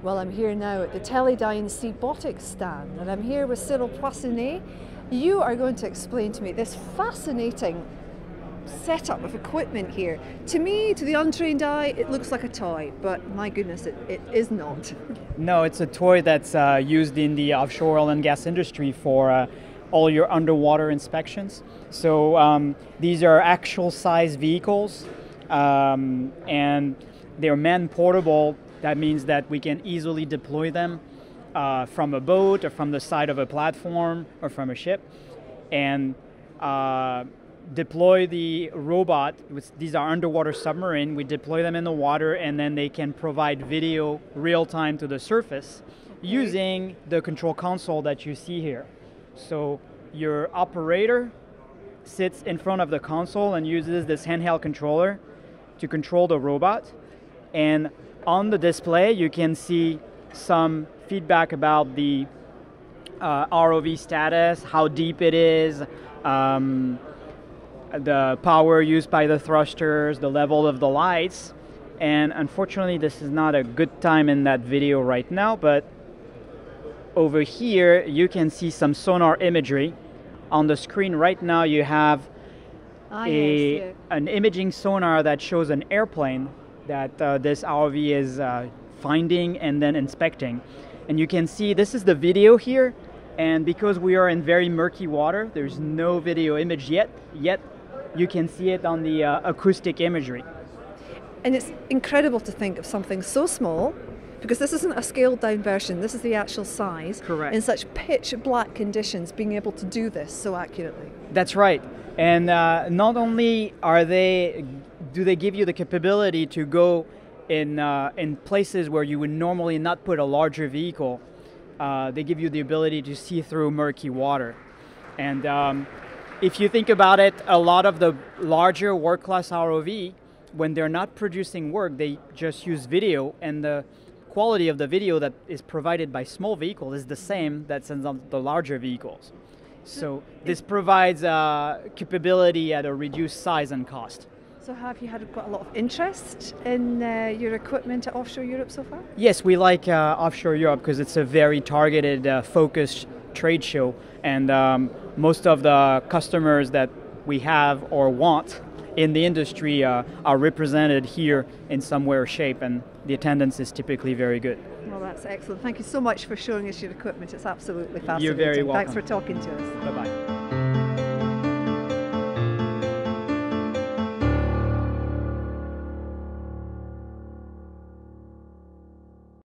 Well, I'm here now at the Teledyne SeaBotix stand, and I'm here with Cyril Poissonnet. You are going to explain to me this fascinating setup of equipment here. To me, to the untrained eye, it looks like a toy, but my goodness, it, it is not. No, it's a toy that's uh, used in the offshore oil and gas industry for uh, all your underwater inspections. So um, these are actual size vehicles, um, and they're man portable that means that we can easily deploy them uh, from a boat or from the side of a platform or from a ship and uh, deploy the robot. These are underwater submarine. We deploy them in the water and then they can provide video real time to the surface using the control console that you see here. So your operator sits in front of the console and uses this handheld controller to control the robot. And on the display, you can see some feedback about the uh, ROV status, how deep it is, um, the power used by the thrusters, the level of the lights. And unfortunately, this is not a good time in that video right now, but over here, you can see some sonar imagery. On the screen right now, you have ah, a, yes, yeah. an imaging sonar that shows an airplane that uh, this ROV is uh, finding and then inspecting. And you can see this is the video here, and because we are in very murky water, there's no video image yet, yet you can see it on the uh, acoustic imagery. And it's incredible to think of something so small, because this isn't a scaled down version, this is the actual size. Correct. In such pitch black conditions, being able to do this so accurately. That's right. And uh, not only are they, do they give you the capability to go in, uh, in places where you would normally not put a larger vehicle, uh, they give you the ability to see through murky water. And um, if you think about it, a lot of the larger work class ROV, when they're not producing work, they just use video, and the quality of the video that is provided by small vehicles is the same that's on the larger vehicles. So this provides uh, capability at a reduced size and cost. So have you had quite a lot of interest in uh, your equipment at Offshore Europe so far? Yes, we like uh, Offshore Europe because it's a very targeted, uh, focused trade show, and um, most of the customers that we have or want in the industry uh, are represented here in some way or shape, and the attendance is typically very good. Well, that's excellent. Thank you so much for showing us your equipment. It's absolutely fascinating. You're very welcome. Thanks for talking to us. Bye bye.